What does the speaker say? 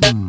mm.